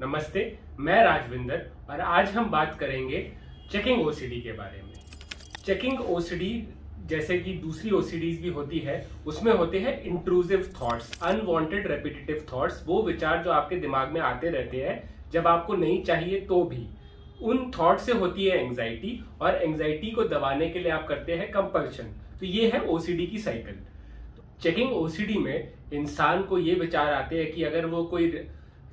नमस्ते, मैं राजविंदर और आज हम बात करेंगे चेकिंग ओसीडी के बारे में। चेकिंग ओसीडी जैसे कि दूसरी ओसीडीज भी होती है, उसमें होते हैं intrusive thoughts unwanted repetitive thoughts वो विचार जो आपके दिमाग में आते रहते हैं, जब आपको नहीं चाहिए तो भी। उन थॉट से होती है एंजाइटी और एंजाइटी को दबाने के लिए आप करते हैं कंपल्शन तो ये है ओसीडी की साइकिल चेकिंग ओसीडी में इंसान को ये विचार आते हैं कि अगर वो कोई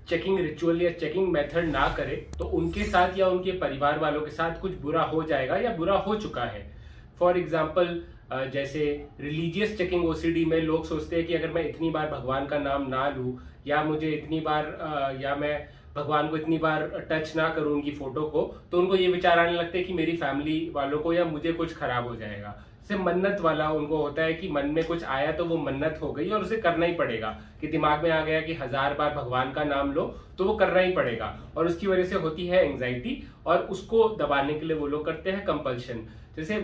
चेकिंग रिचुअल या चेकिंग मेथड ना करे तो उनके साथ या उनके परिवार वालों के साथ कुछ बुरा हो जाएगा या बुरा हो चुका है। फॉर एग्ज़ाम्पल जैसे रिलीजियस चेकिंग ओसीडी में लोग सोचते हैं कि अगर मैं इतनी बार भगवान का नाम ना लू, या मुझे इतनी बार या मैं भगवान को इतनी बार टच ना करूँ उनकी फ़ोटो को तो उनको ये विचार आने लगते हैं कि मेरी फैमिली वालों को या मुझे कुछ खराब हो जाएगा। से मन्नत वाला उनको होता है कि मन में कुछ आया तो वो मन्नत हो गई और उसे करना ही पड़ेगा। कि दिमाग में आ गया कि हज़ार बार भगवान का नाम लो तो वो करना ही पड़ेगा। और उसकी वजह से होती है एंजाइटी और उसको दबाने के लिए वो लोग करते हैं कंपल्शन जैसे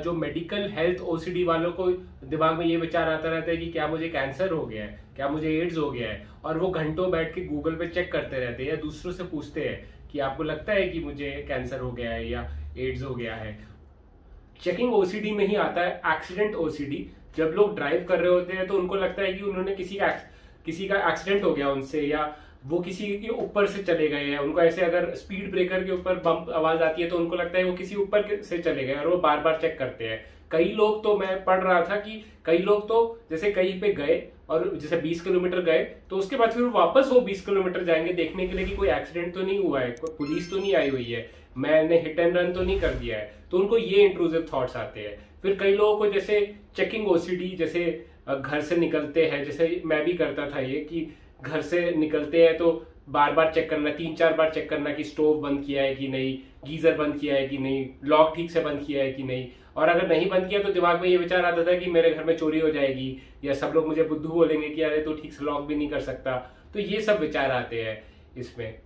जो मेडिकल हेल्थ ओसीडी वालों को दिमाग में ये विचार आता रहता है कि क्या मुझे कैंसर हो गया है, क्या मुझे एड्स हो गया है? और वो घंटों बैठ के गूगल पे चेक करते रहते हैं या दूसरों से पूछते हैं कि आपको लगता है कि मुझे कैंसर हो गया है या एड्स हो गया है? चेकिंग ओसीडी में ही आता है एक्सीडेंट ओसीडी जब लोग ड्राइव कर रहे होते हैं तो उनको लगता है कि उन्होंने किसी का किसी का एक्सीडेंट हो गया उनसे, या वो किसी के ऊपर से चले गए हैं। उनको ऐसे अगर स्पीड ब्रेकर के ऊपर बम्प आवाज़ आती है तो उनको लगता है वो किसी ऊपर से चले गए और वो बार बार चेक करते हैं। कई लोग तो मैं पढ़ रहा था कि कई लोग तो जैसे कहीं पे गए और जैसे 20 किलोमीटर गए तो उसके बाद फिर वापस वो 20 किलोमीटर जाएँगे देखने के लिए कि कोई एक्सीडेंट तो नहीं हुआ है, कोई पुलिस तो नहीं आई हुई है, मैंने हिट एंड रन तो नहीं कर दिया है। तो उनको ये इंट्रूसिव थॉट्स आते हैं। फिर कई लोगों को जैसे चेकिंग ओसीडी जैसे घर से निकलते हैं, जैसे मैं भी करता था ये कि घर से निकलते हैं तो बार बार चेक करना तीन चार बार चेक करना कि स्टोव बंद किया है कि नहीं, गीजर बंद किया है कि नहीं लॉक ठीक से बंद किया है कि नहीं। और अगर नहीं बंद किया तो दिमाग में ये विचार आता था कि मेरे घर में चोरी हो जाएगी, या सब लोग मुझे बुद्धू बोलेंगे कि अरे तो ठीक से लॉक भी नहीं कर सकता। तो ये सब विचार आते हैं इसमें।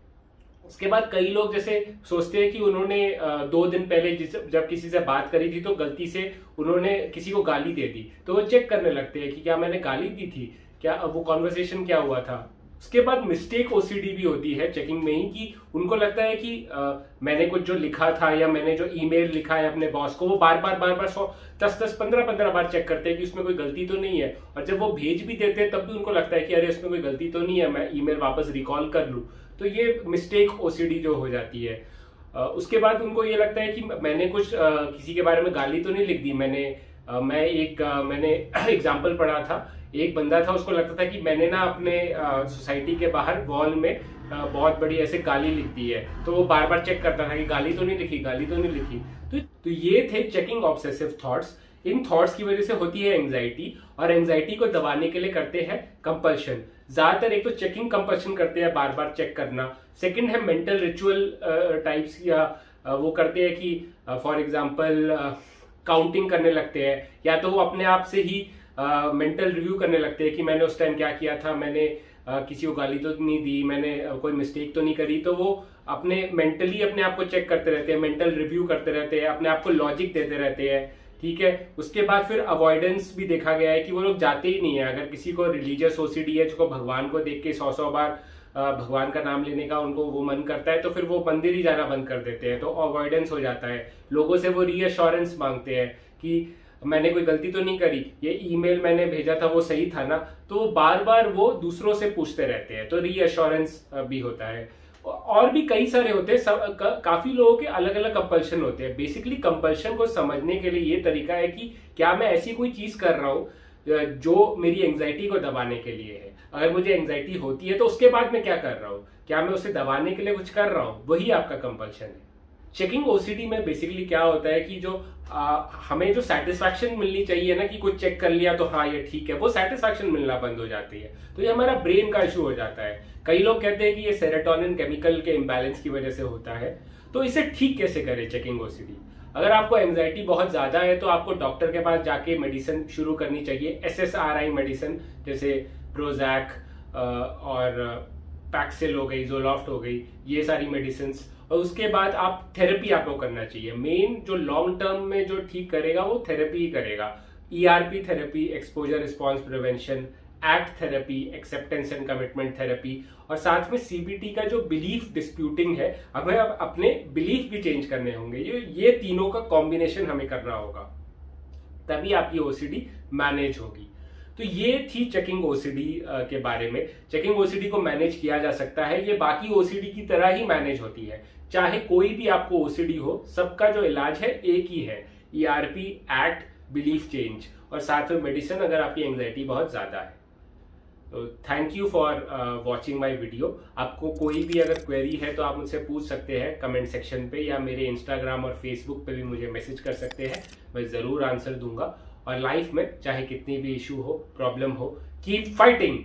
उसके बाद कई लोग जैसे सोचते हैं कि उन्होंने दो दिन पहले जब किसी से बात करी थी तो गलती से उन्होंने किसी को गाली दे दी। तो वो चेक करने लगते हैं कि क्या मैंने गाली दी थी? क्या वो कॉन्वर्सेशन क्या हुआ था? उसके बाद मिस्टेक ओसीडी भी होती है चेकिंग में ही कि उनको लगता है कि आ, मैंने कुछ जो लिखा था या मैंने जो ईमेल लिखा है अपने बॉस को वो बार बार बार बार सौ दस दस पंद्रह पंद्रह बार चेक करते हैं कि उसमें कोई गलती तो नहीं है। और जब वो भेज भी देते हैं तब भी उनको लगता है कि अरे उसमें कोई गलती तो नहीं है मैं ईमेल वापस रिकॉल कर लू। तो ये मिस्टेक ओसीडी जो हो जाती है। उसके बाद उनको ये लगता है कि मैंने कुछ किसी के बारे में गाली तो नहीं लिख दी मैंने मैं एक मैंने एग्ज़ाम्पल पढ़ा था। एक बंदा था उसको लगता था कि मैंने ना अपने सोसाइटी के बाहर वॉल में बहुत बड़ी ऐसे गाली लिख दी है। तो वो बार बार चेक करता था कि गाली तो नहीं लिखी गाली तो नहीं लिखी। तो, तो ये थे चेकिंग ऑब्सेसिव थॉट्स इन थॉट्स की वजह से होती है एंजाइटी और एंजाइटी को दबाने के लिए करते हैं कंपल्शन ज़्यादातर एक तो चेकिंग कंपल्शन करते हैं बार बार चेक करना। सेकंड है मेंटल रिचुअल टाइप्स या वो करते हैं कि फॉर एग्जांपल काउंटिंग करने लगते हैं या तो वो अपने आप से ही मेंटल uh, रिव्यू करने लगते हैं कि मैंने उस टाइम क्या किया था मैंने uh, किसी को गाली तो नहीं दी मैंने uh, कोई मिस्टेक तो नहीं करी तो वो अपने मेंटली अपने आप को चेक करते रहते हैं मेंटल रिव्यू करते रहते हैं अपने आप को लॉजिक देते रहते हैं ठीक है? उसके बाद फिर अवॉइडेंस भी देखा गया है कि वो लोग जाते ही नहीं है। अगर किसी को रिलीजियस ओसीडी है जिसको भगवान को देख के सौ सौ बार भगवान का नाम लेने का उनको वो मन करता है तो फिर वो मंदिर ही जाना बंद कर देते हैं तो अवॉइडेंस हो जाता है। लोगों से वो रीअश्योरेंस मांगते हैं कि मैंने कोई गलती तो नहीं करी ये ईमेल मैंने भेजा था वो सही था ना? तो बार बार वो दूसरों से पूछते रहते हैं तो रीअश्योरेंस भी होता है। और भी कई सारे होते हैं सब का, काफ़ी लोगों के अलग अलग कंपल्शन होते हैं। बेसिकली कंपल्शन को समझने के लिए ये तरीका है कि क्या मैं ऐसी कोई चीज़ कर रहा हूँ जो मेरी एंजाइटी को दबाने के लिए है। अगर मुझे एंजाइटी होती है तो उसके बाद मैं क्या कर रहा हूँ? क्या मैं उसे दबाने के लिए कुछ कर रहा हूँ? वही आपका कंपल्शन है। चेकिंग ओसीडी में बेसिकली क्या होता है कि जो आ, हमें जो सेटिस्फैक्शन मिलनी चाहिए ना कि कुछ चेक कर लिया तो हाँ ये ठीक है वो सेटिस्फैक्शन मिलना बंद हो जाती है। तो ये हमारा ब्रेन का इशू हो जाता है। कई लोग कहते हैं कि ये सेरेटोनिन केमिकल के इम्बैलेंस की वजह से होता है। तो इसे ठीक कैसे करें चेकिंग ओसीडी अगर आपको एंजाइटी बहुत ज़्यादा है तो आपको डॉक्टर के पास जाके मेडिसिन शुरू करनी चाहिए। S S R I medicine जैसे प्रोजैक और पैक्सिल हो गई जोलॉफ्ट हो गई, ये सारी मेडिसिन और उसके बाद आप थेरेपी आपको करना चाहिए। मेन जो लॉन्ग टर्म में जो ठीक करेगा, वो थेरेपी ही करेगा। ERP therapy exposure response prevention act therapy acceptance and commitment therapy और साथ में सीबीटी का जो बिलीफ डिस्प्यूटिंग है हमें अब अपने बिलीफ भी चेंज करने होंगे, ये ये तीनों का कॉम्बिनेशन हमें करना होगा। तभी आपकी ओसीडी मैनेज होगी। तो ये थी चेकिंग ओसीडी के बारे में। चेकिंग ओसीडी को मैनेज किया जा सकता है, ये बाकी ओसीडी की तरह ही मैनेज होती है। चाहे कोई भी आपको ओसीडी हो, सबका जो इलाज है, एक ही है। ईआरपी एक्ट बिलीफ चेंज और साथ में मेडिसिन अगर आपकी एंग्जाइटी बहुत ज़्यादा है। Thank you for watching my video आपको कोई भी अगर क्वेरी है तो आप मुझसे पूछ सकते हैं कमेंट सेक्शन पे या मेरे इंस्टाग्राम और फेसबुक पे भी मुझे मैसेज कर सकते हैं। मैं ज़रूर आंसर दूँगा। और लाइफ में चाहे कितनी भी इशू हो प्रॉब्लम हो कीप फाइटिंग